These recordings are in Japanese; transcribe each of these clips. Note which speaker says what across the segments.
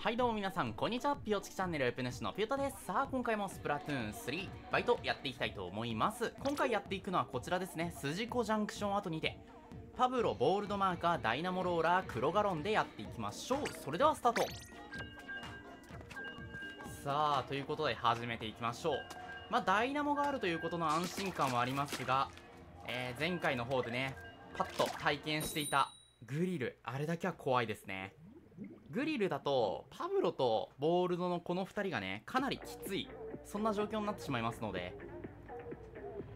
Speaker 1: はいどうも皆さん、こんにちは。ピオチキチャンネルプ主のピュータです。さあ、今回もスプラトゥーン3、バイトやっていきたいと思います。今回やっていくのはこちらですね。筋子ジャンクション後にて、パブロ、ボールドマーカー、ダイナモローラー、黒ガロンでやっていきましょう。それではスタート。さあ、ということで始めていきましょう。まあ、ダイナモがあるということの安心感はありますが、えー、前回の方でね、パッと体験していたグリル、あれだけは怖いですね。グリルだと、パブロとボールドのこの2人がね、かなりきつい、そんな状況になってしまいますので、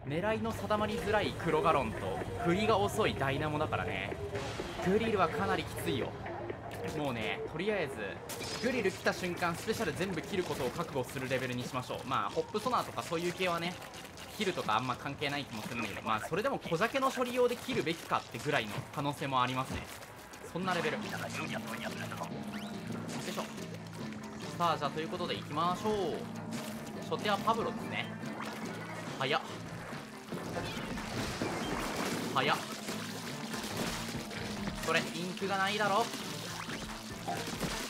Speaker 1: 狙いの定まりづらい黒ガロンと、振りが遅いダイナモだからね、グリルはかなりきついよ。もうね、とりあえず、グリル来た瞬間、スペシャル全部切ることを覚悟するレベルにしましょう。まあ、ホップソナーとかそういう系はね、切るとかあんま関係ない気もするんだけど、まあ、それでも小酒の処理用で切るべきかってぐらいの可能性もありますね。そんなレベル。さあ、じゃあということで行きましょう。初手はパブロですね。早っ。早っ。それ、インクがないだろ。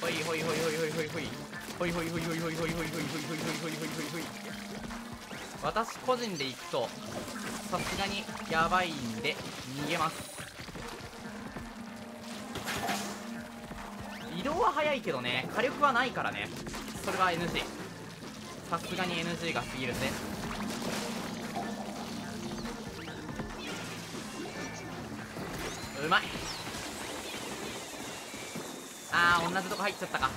Speaker 1: ほいほいほいほいほいほいほい。ほいほいほいほいほいほいほいほいほいほいほいほいほいほいほい私個人で行くとさすがにやばいんで逃げます移動は速いけどね火力はないからね。それは NG さすがに NG が過ぎるぜ。うまい。あー同じとこ入っちゃったか。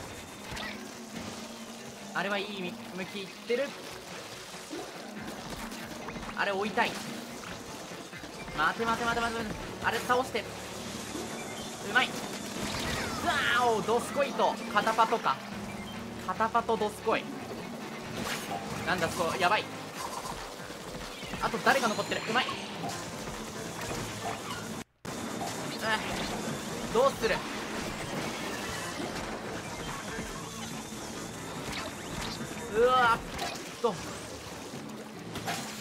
Speaker 1: あれはいい向きいってる。あれ置いたい。待て待て待て待て待て。あれ倒して。うまい。わおドスコイと肩パトか。肩パトドスコイ。なんだそこやばい。あと誰が残ってる？うまい。どうする？うわっと。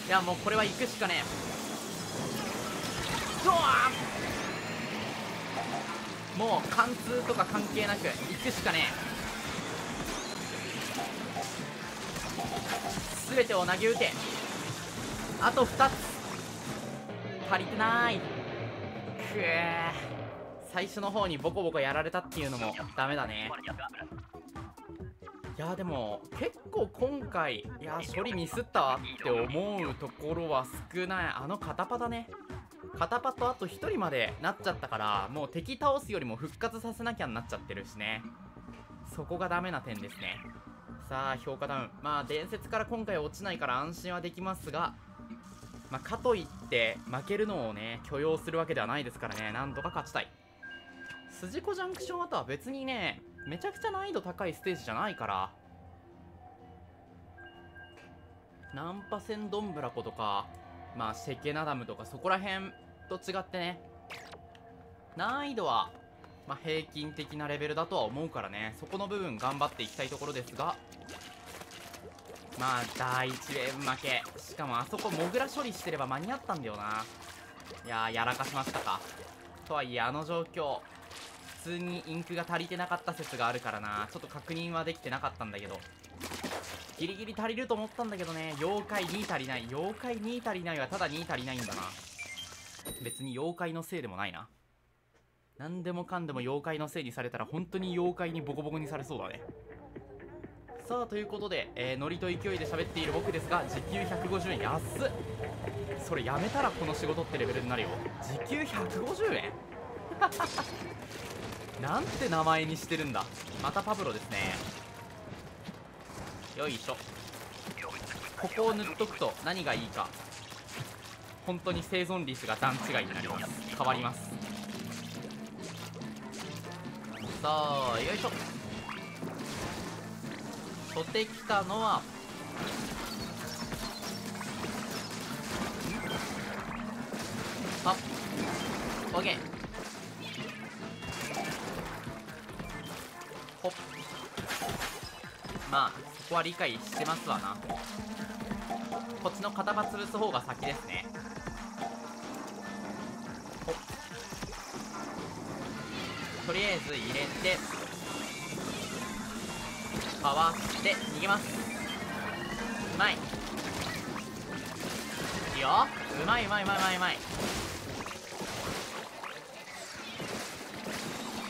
Speaker 1: いやもうこれは行くしかねえ。ドワー。もう貫通とか関係なく行くしかねえ。全てを投げ打て。あと2つ。足りてない。くえ。最初の方にボコボコやられたっていうのもダメだね。いやでも結構今回いや処理ミスったわって思うところは少ない。あの肩パタね。肩パとあと1人までなっちゃったからもう敵倒すよりも復活させなきゃになっちゃってるしね。そこがダメな点ですね。さあ評価ダウン。まあ伝説から今回落ちないから安心はできますがまあ、かといって負けるのをね許容するわけではないですからねなんとか勝ちたい。筋子ジャンクション後は別にねめちゃくちゃ難易度高いステージじゃないから。ナンパ船ドンブラコとかまあシェケナダムとかそこら辺と違ってね。難易度はまあ平均的なレベルだとは思うからね。そこの部分頑張っていきたいところですが。まあ第1ウェーブ負け。しかもあそこモグラ処理してれば間に合ったんだよな。いやーやらかしましたか。とはいえあの状況普通にインクが足りてなかった説があるからな。ちょっと確認はできてなかったんだけど。ギリギリ足りると思ったんだけどね。妖怪2足りない。妖怪2足りないはただ2足りないんだな。別に妖怪のせいでもないな。何でもかんでも妖怪のせいにされたら本当に妖怪にボコボコにされそうだね。さあということで、えー、ノリと勢いで喋っている僕ですが時給150円。安っ。それやめたらこの仕事ってレベルになるよ。時給150円？なんて名前にしてるんだ。またパブロですね。よいしょ。ここを塗っとくと何がいいか。本当に生存率が段違いになります。変わります。さあよいしょ。取ってきたのはあオッケー。まあそこは理解してますわな。こっちの片場潰す方が先ですね。りあえず入れてかわして逃げます。うまい。いいよ。うまいうまいうまいうまい。うまい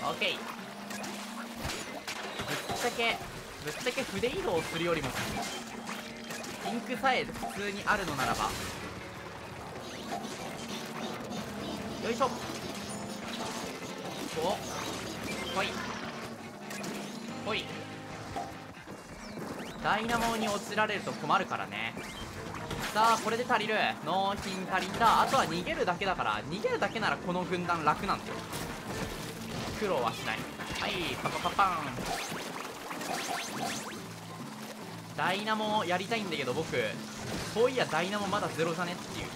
Speaker 1: オッケー。ぶっちゃけぶっちゃけ筆移動するよりもピンクさえ普通にあるのならば。よいしょ。お。ほい。ほい。ダイナモに落ちられると困るからね。さあこれで足りる。納品足りた。あとは逃げるだけだから。逃げるだけならこの軍団楽なんでよ。苦労はしない。はいパパパパン。ダイナモやりたいんだけど僕そういやダイナモまだゼロじゃねっていう。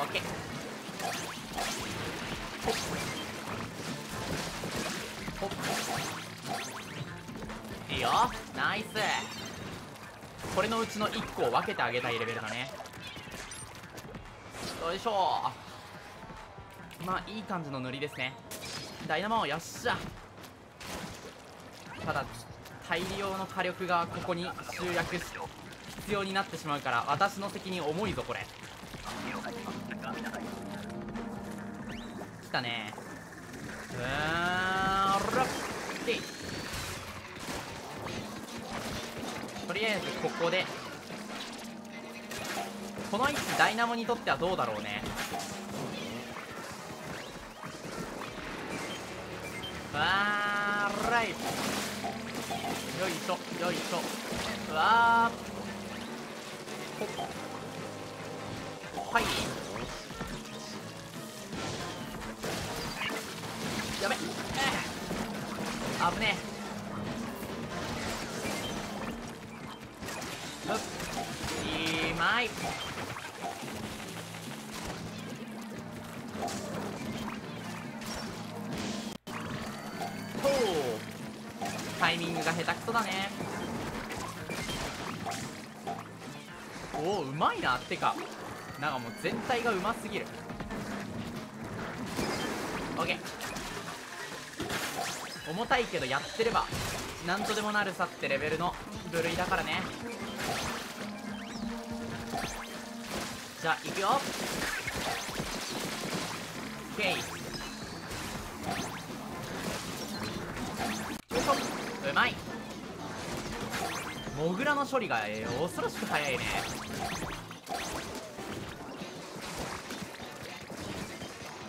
Speaker 1: オッケー。いいよ。ナイス。これのうちの1個を分けてあげたいレベルだね。よいしょ。まあいい感じの塗りですね。ダイナモよっしゃ。ただ大量の火力がここに集約し必要になってしまうから私の責任重いぞこれ。来たね。うーんラッキーとりあえずここで。この位置ダイナモにとってはどうだろうね。わーらいよいしょよいしょ。うわー。はい。やべえー、危ねえ。うまい。ほう。タイミングが下手くそだね。おおうまいなってかなんかもう全体がうますぎる。オッケー。重たいけどやってればなんとでもなるさってレベルの部類だからね。じゃあ行くよ。オッケーよいしょ。うまい。モグラの処理が、えー、恐ろしく早いね。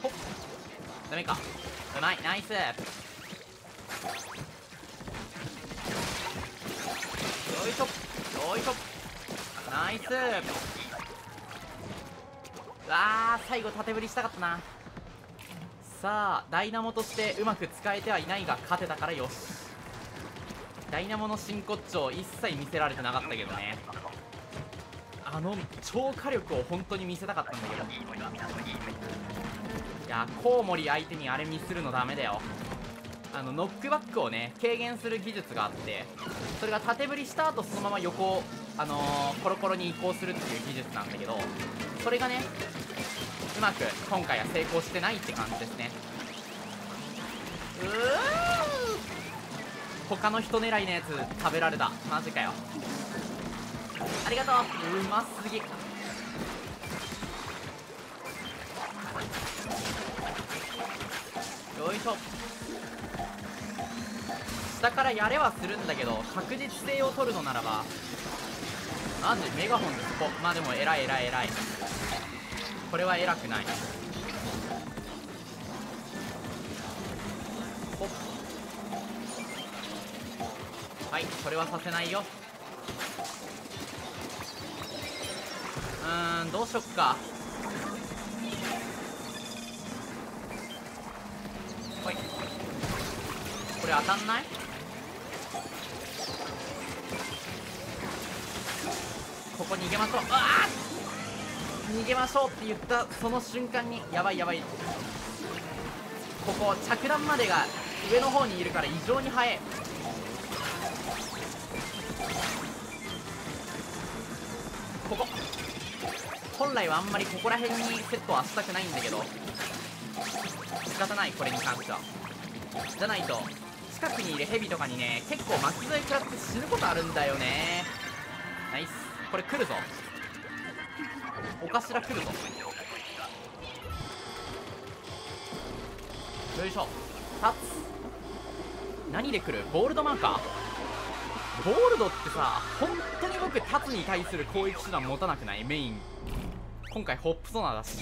Speaker 1: ほっ。ダメか。うまい。ナイス。よいしょ。ナイス。うわー最後縦振りしたかったな。さあダイナモとしてうまく使えてはいないが勝てたからよし。ダイナモの真骨頂一切見せられてなかったけどね。あの超火力を本当に見せたかったんだけど。いやコウモリ相手にあれミスるのダメだよ。あのノックバックをね軽減する技術があってそれが縦振りした後そのまま横あのー、コロコロに移行するっていう技術なんだけどそれがねうまく今回は成功してないって感じですね。うー他の人狙いのやつ食べられた。マジかよ。ありがとう。うますぎ。よいしょ。下からやれはするんだけど確実性を取るのならばマジメガホンでそこまあでも偉い偉い偉い。これは偉くない。ほっ。はいこれはさせないよ。うーんどうしよっか。ほい。これ当たんない？ここ逃げましょう。ああ逃げましょうって言ったその瞬間にやばいやばい。ここ着弾までが上の方にいるから異常に速い。ここ。本来はあんまりここら辺にセットはしたくないんだけど。仕方ないこれに関しては。じゃないと近くにいるヘビとかにね結構巻き添え食らって死ぬことあるんだよね。ナイス。これ来るぞ。お頭来るぞ。よいしょ。立つ。何で来る？ゴールドマンか？ゴールドってさ本当に僕立つに対する攻撃手段持たなくない？メイン。今回ホップソナーだし。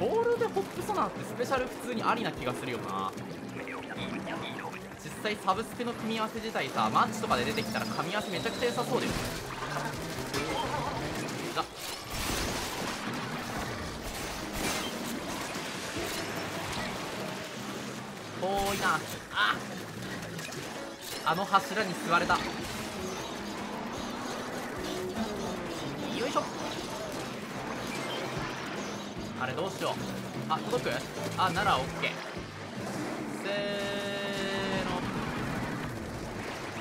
Speaker 1: ボールでホップソナーってスペシャル普通にありな気がするよな。実際サブスクの組み合わせ自体さマッチとかで出てきたら組み合わせめちゃくちゃ良さそうだよねあ遠いな。あ。あの柱に座れた。よいしょ。あれどうしよう。あ届く？あなら OK せー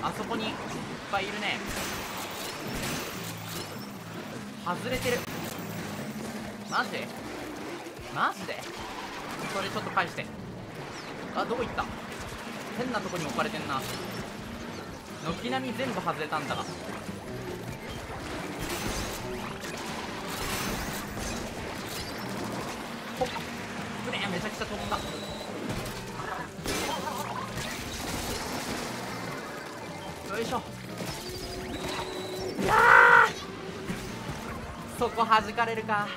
Speaker 1: の。あそこにいっぱいいるね。外れてる。マジ？マジで？それちょっと返して。あどこ行った？変なとこに置かれてんな。軒並み全部外れたんだが。ほっ。ぶねめちゃくちゃ飛んだ。よいしょ。いやそこ弾かれるか。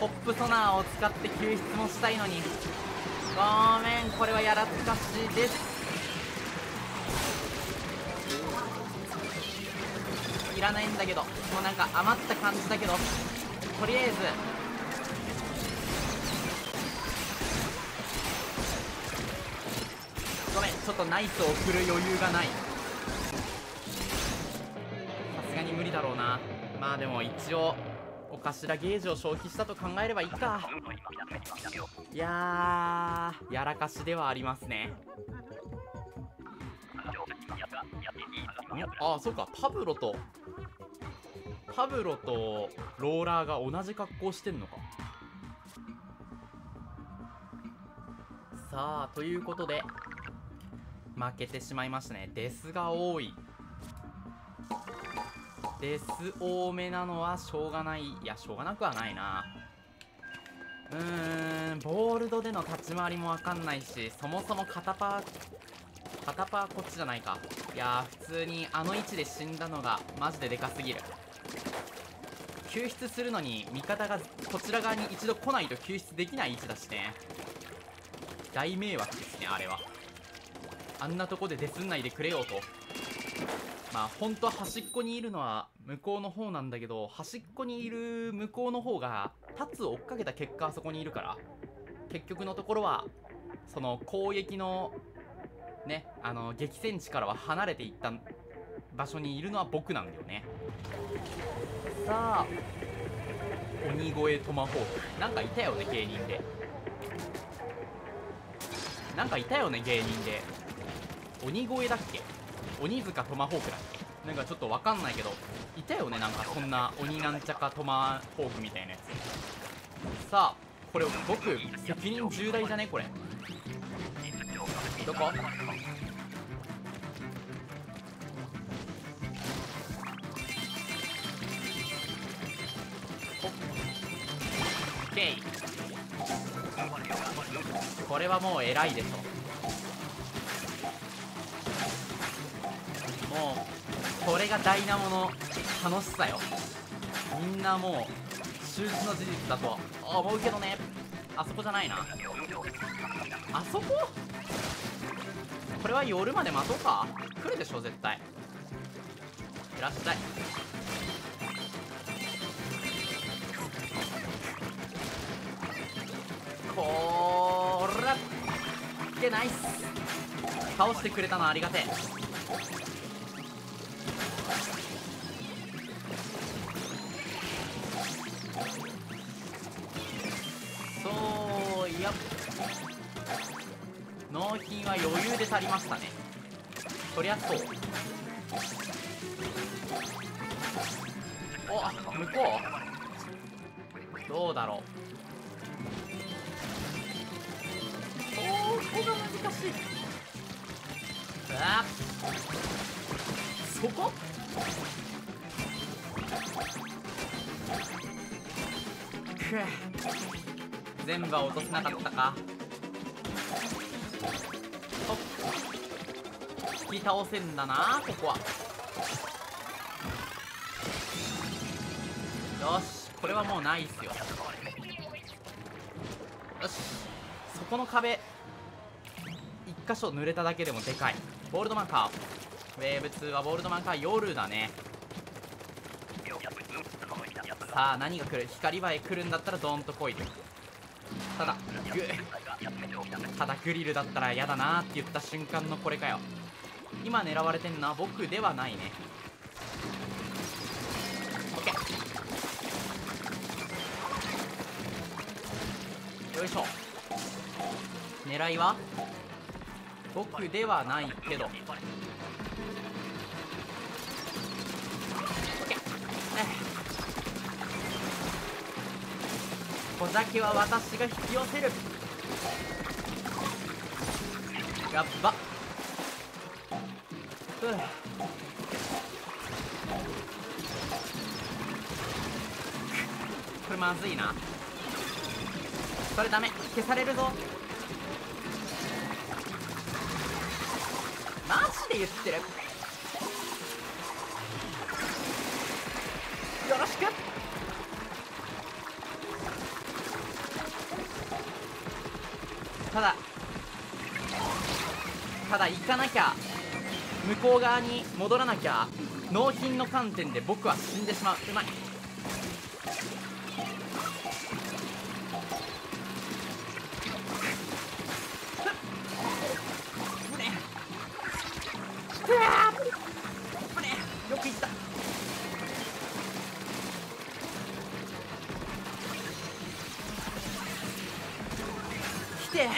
Speaker 1: ホップソナーを使って救出もしたいのに。ごめんこれはやらつかしです。いらないんだけどもうなんか余った感じだけど。とりあえず。ごめんちょっとナイスを送る余裕がない。さすがに無理だろうな。まあでも一応お頭ゲージを消費したと考えればいいか。いやーやらかしではありますね。あそうかパブロとパブロとローラーが同じ格好してんのか。さあということで負けてしまいましたね。デスが多い。デス多めなのはしょうがない。いやしょうがなくはないな。うーんボールドでの立ち回りもわかんないしそもそも片パー片パーこっちじゃないか。いや普通にあの位置で死んだのがマジででかすぎる。救出するのに味方がこちら側に一度来ないと救出できない位置だしね。大迷惑ですねあれは。あんなとこでデスんないでくれよと。まあ本当は端っこにいるのは向こうの方なんだけど端っこにいる向こうの方がタツを追っかけた結果あそこにいるから結局のところはその攻撃のねあの激戦地からは離れていった場所にいるのは僕なんだよね。さあ鬼越トマホーク。なんかいたよね芸人で。なんかいたよね芸人で。鬼越だっけ？鬼塚トマホークだ。っけなんかちょっとわかんないけどいたよねなんかそんな鬼なんちゃかトマホークみたいなやつ。さあこれ僕責任重大じゃね？これ。どこ？これはもう偉いでしょ。れがダイナモの楽しさよ。みんなもう周知の事実だと思うけどね。あそこじゃないな。あそこ？これは夜まで待とうか。来るでしょ絶対。いらっしゃい。こーら。いけナイス。倒してくれたのありがてえ。いや納品は余裕で足りましたね。そりゃそう。お向こう？どうだろう。ここが難しい。わそこ？くぅ全部は落とせなかったか。ほっ引き倒せんだなここは。よしこれはもうないっすよ。よしそこの壁。一箇所濡れただけでもでかい。ボールドマンかウェーブ2はボールドマンか夜だね。さあ何が来る？光映え来るんだったらドーンと来い。ただ。グーただグリルだったら嫌だなって言った瞬間のこれかよ。今狙われてんのは僕ではないね。オッケー。よいしょ。狙いは？僕ではないけど。オッ小酒は私が引き寄せる。やっば。ふう。これまずいな。それダメ。消されるぞ。マジで言ってる。ただただ行かなきゃ向こう側に戻らなきゃ納品の観点で僕は死んでしまう。うまい。て。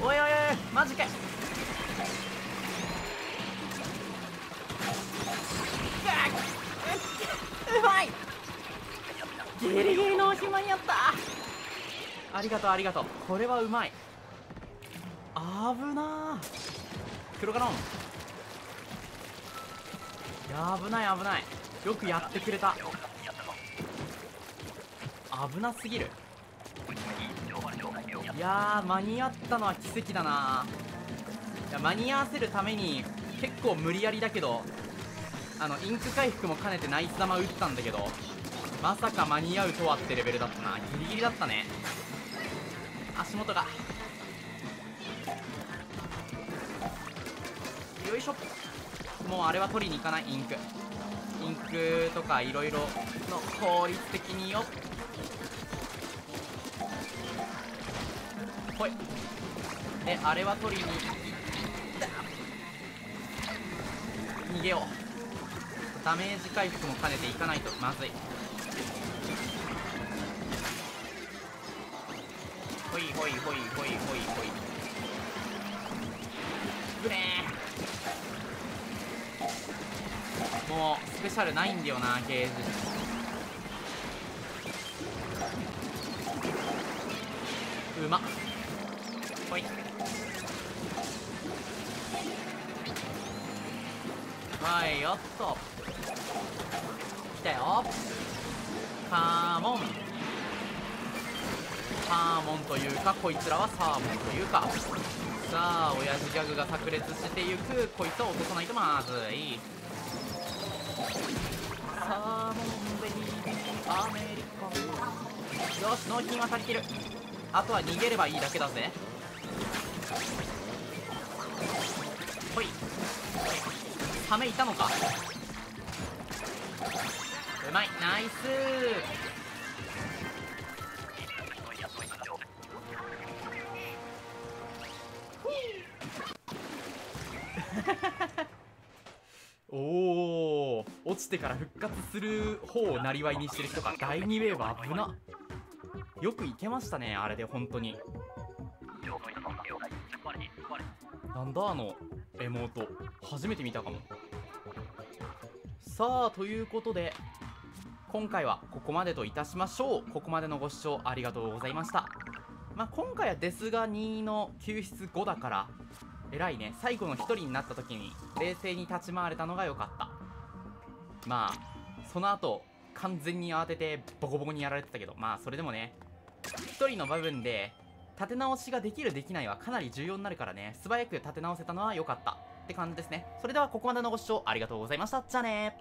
Speaker 1: おいおいおいマジかうまい。ギリギリのお暇にやった。ありがとうありがとう。これはうまい。危な黒ガロン。や危ない危ない。よくやってくれた。危なすぎる。いやー間に合ったのは奇跡だな。いや間に合わせるために結構無理やりだけどあのインク回復も兼ねてナイス玉打ったんだけどまさか間に合うとはってレベルだったな。ギリギリだったね。足元が。よいしょ。もうあれは取りに行かないインク。インクとかいろいろの効率的によっほい。えあれは取りに。逃げよう。ダメージ回復も兼ねていかないと。まずい。ほいほいほいほいほいほい。ぶねもうスペシャルないんだよなゲージ。うまっ。よっと。来たよ。カーモン。サーモンというかこいつらはサーモンというか。さあ親父ギャグが炸裂していく。こいつを落とさないとまずい。サーモンベリーアメリカよし納品は足りてる。あとは逃げればいいだけだぜ。ほい。サメいたのか。うまい。ナイス。おお落ちてから復活する方をなりわいにしてる人が第2ウェーブ危な。よくいけましたねあれで本当に。なんだあのエモート初めて見たかも。さあということで今回はここまでといたしましょう。ここまでのご視聴ありがとうございました。まあ、今回はデスが2の救出5だから偉いね。最後の1人になった時に冷静に立ち回れたのが良かった。まあその後完全に慌ててボコボコにやられてたけどまあそれでもね1人の部分で立て直しができるできないはかなり重要になるからね。素早く立て直せたのは良かったって感じですね。それではここまでのご視聴ありがとうございました。じゃあね